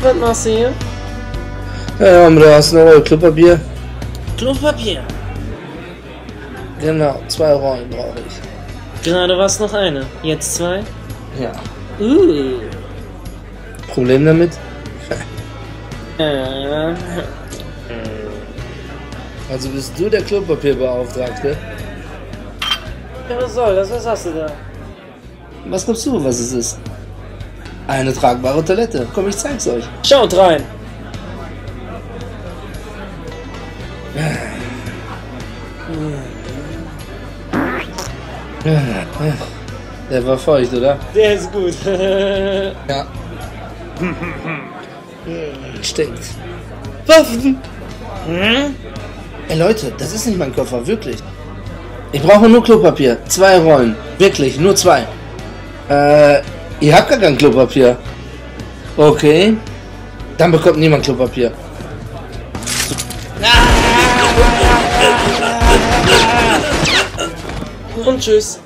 Was machst du hier? Ja, Amre, hast du noch mal Klopapier? Klopapier? Genau, zwei Rollen brauche ich. Genau, du es noch eine, jetzt zwei? Ja. Uh. Problem damit? Also bist du der Klopapierbeauftragte? Ja, was soll das? Was hast du da? Was glaubst du, was es ist? Eine tragbare Toilette. Komm, ich zeig's euch. Schaut rein. Der war feucht, oder? Der ist gut. Ja. Stinkt. Waffen! hm? Ey Leute, das ist nicht mein Koffer, wirklich. Ich brauche nur Klopapier. Zwei Rollen. Wirklich, nur zwei. Äh, ihr habt gar kein Klopapier. Okay. Dann bekommt niemand Klopapier. Und tschüss.